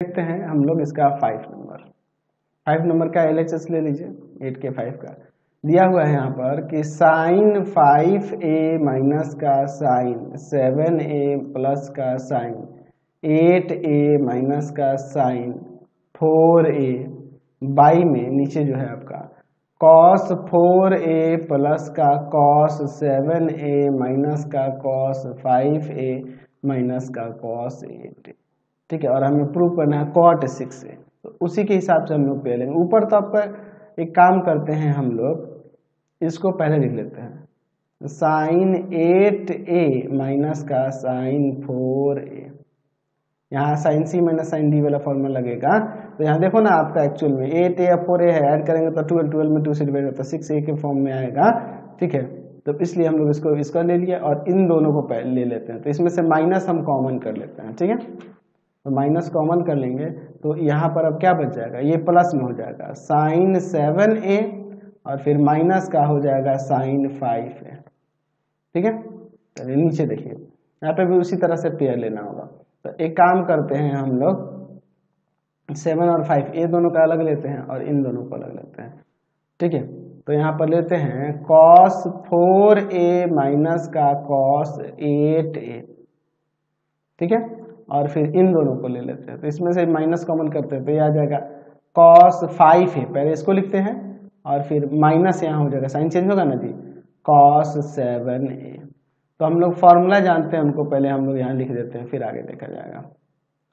देखते हैं हम लोग इसका फाइव नंबर फाइव नंबर का एलएचएस ले लीजिए एट के फाइव का। दिया हुआ है यहाँ पर कि साइन फाइव ए माइनस का साइन सेवन ए प्लस का साइन एट ए माइनस का साइन फोर ए बाई में नीचे जो है आपका कॉस फोर ए प्लस का कॉस सेवन ए माइनस का कॉस फाइव ए माइनस का कॉस एट ठीक है, और हमें प्रूव करना है कॉट सिक्स ए तो उसी के हिसाब से हम लोग पे लेंगे। ऊपर तो आपका एक काम करते हैं हम लोग, इसको पहले लिख लेते हैं। साइन एट ए माइनस का साइन फोर ए यहाँ sine C minus sine D वाला फॉर्मूला लगेगा। तो यहाँ देखो ना आपका एक्चुअल में एट ए फोर ए है ऐड करेंगे तो ट्वेल्व ट्वेल्व में टू से डिवाइड होता है सिक्स ए के फॉर्म में आएगा। ठीक है? तो इसलिए हम लोग इसको, इसका ले लिया और इन दोनों को ले लेते हैं। तो इसमें से माइनस हम कॉमन कर लेते हैं। ठीक है? तो माइनस कॉमन कर लेंगे तो यहाँ पर अब क्या बच जाएगा? ये प्लस में हो जाएगा। साइन सेवन ए और फिर माइनस का हो जाएगा साइन फाइव ए। ठीक है? चलिए नीचे देखिए। यहाँ पे भी उसी तरह से पेयर लेना होगा। तो एक काम करते हैं हम लोग। सेवन और फाइव, ए दोनों का अलग लेते हैं और इन दोनों को अलग लेते हैं। ठीक है? तो यहाँ पर लेते हैं कॉस फोर ए माइनस का कॉस एट ए ठीक है? और फिर इन दोनों को ले लेते हैं। तो इसमें से माइनस कॉमन करते हैं तो ये आ जाएगा कॉस फाइव है। पहले इसको लिखते हैं और फिर माइनस यहाँ हो जाएगा। साइन चेंज होगा ना जी? कॉस सेवन ए तो हम लोग फॉर्मूला जानते हैं, उनको पहले हम लोग यहाँ लिख देते हैं, फिर आगे देखा जाएगा।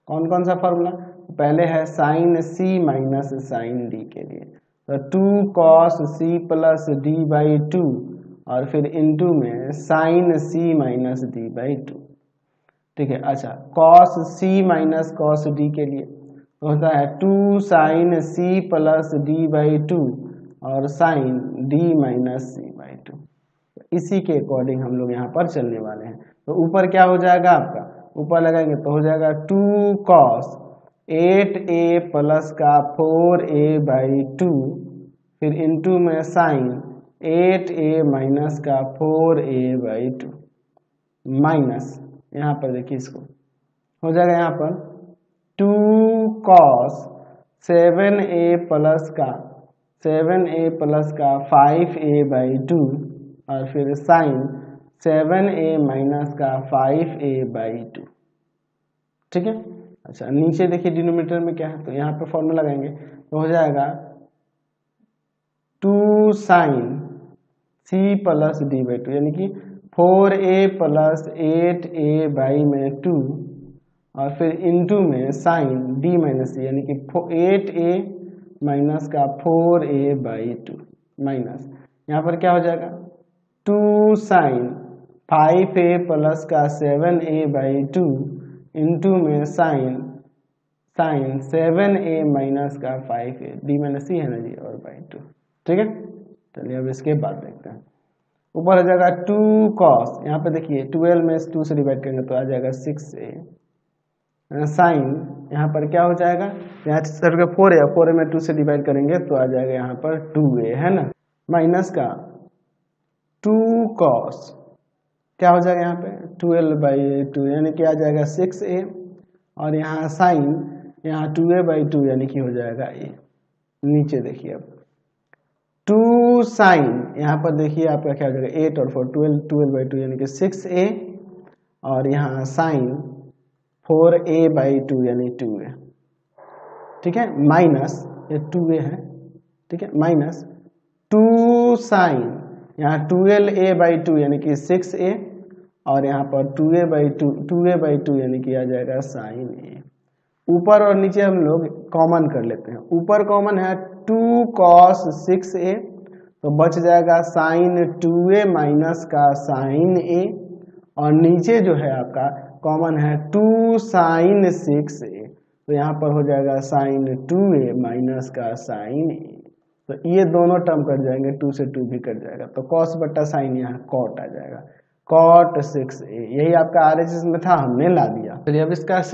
कौन कौन सा फॉर्मूला पहले है sine C minus sine D के लिए। तो two cos C plus D by two और फिर इंटू में sine C minus D by two ठीक है अच्छा cos C minus cos D के लिए तो होता है two sine C plus D by two और sine D minus C by two इसी के अकॉर्डिंग हम लोग यहाँ पर चलने वाले हैं। तो ऊपर क्या हो जाएगा आपका? ऊपर लगाएँगे तो हो जाएगा two cos eight A plus का फोर ए बाई टू फिर इंटू में साइन एट ए माइनस का four A by two minus यहाँ पर देखिए इसको। हो जाएगा यहाँ पर two cos seven A plus का सेवन ए प्लस का फाइव ए बाई टू और फिर साइन सेवन ए माइनस का फाइव ए बाई टू ठीक है? अच्छा नीचे देखिए डिनोमीटर में क्या है तो यहाँ पे फॉर्मूला लगाएँगे तो हो जाएगा two sine C plus D by two यानी कि four A plus eight A by में टू और फिर इंटू में साइन डी माइनस यानी कि एट ए माइनस का four A by two minus. यहाँ पर क्या हो जाएगा? Two sine five A plus का seven A by two into में sine sine seven A minus का five A, D minus C है ना जी, और बाई टू। ठीक है? चलिए अब इसके बाद देखते हैं। ऊपर आ जाएगा टू कॉस यहाँ पे देखिए ट्वेल्व में टू से डिवाइड करेंगे तो आ जाएगा सिक्स ए साइन यहाँ पर क्या हो जाएगा? यहाँ सर का फोर है फोर में टू से डिवाइड करेंगे तो आ जाएगा यहाँ पर टू ए है ना? माइनस का टू कॉस क्या हो जाएगा यहाँ पे? ट्वेल्व बाई टू यानी कि आ जाएगा सिक्स ए और यहाँ साइन यहाँ टू ए बाई टू यानी कि हो जाएगा ए नीचे देखिए अब। टू साइन, यहाँ पर देखिए आपका क्या हो जाएगा एट और four twelve twelve by two यानी कि सिक्स ए और यहाँ sine four A by two यानी टू ए ठीक है? माइनस ये टू ए है। ठीक है? माइनस टू साइन, यहाँ ट्वेल्व ए बाई टू यानी कि सिक्स ए और यहाँ पर two A by two two A by two यानी कि आ जाएगा साइन ए ऊपर और नीचे हम लोग कॉमन कर लेते हैं। ऊपर कॉमन है टू कॉस सिक्स ए तो बच जाएगा साइन टू ए माइनस का साइन ए और नीचे जो है आपका कॉमन है टू साइन सिक्स ए तो यहाँ पर हो जाएगा साइन टू ए माइनस का साइन ए तो ये दोनों टर्म कट जाएँगे टू से टू भी कट जाएगा। तो कॉस बट्टा साइन यहाँ कॉट आ जाएगा। कॉट सिक्स ए यही आपका आर में था, हमने ला दिया। चलिए तो अब इसका सिक्स